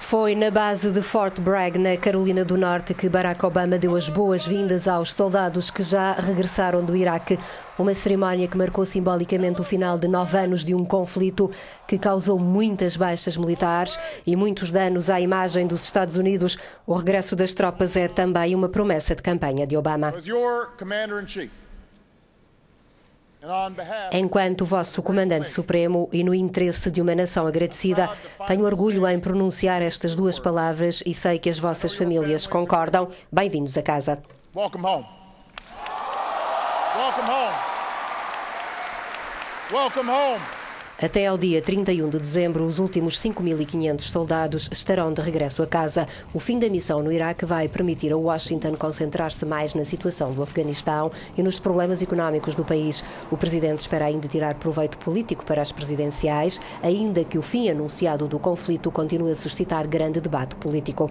Foi na base de Fort Bragg, na Carolina do Norte, que Barack Obama deu as boas-vindas aos soldados que já regressaram do Iraque. Uma cerimónia que marcou simbolicamente o final de nove anos de um conflito que causou muitas baixas militares e muitos danos à imagem dos Estados Unidos. O regresso das tropas é também uma promessa de campanha de Obama. Enquanto vosso comandante supremo e no interesse de uma nação agradecida, tenho orgulho em pronunciar estas duas palavras e sei que as vossas famílias concordam. Bem-vindos a casa. Welcome home. Welcome home. Welcome home. Até ao dia 31 de dezembro, os últimos 5.500 soldados estarão de regresso a casa. O fim da missão no Iraque vai permitir a Washington concentrar-se mais na situação do Afeganistão e nos problemas económicos do país. O presidente espera ainda tirar proveito político para as presidenciais, ainda que o fim anunciado do conflito continue a suscitar grande debate político.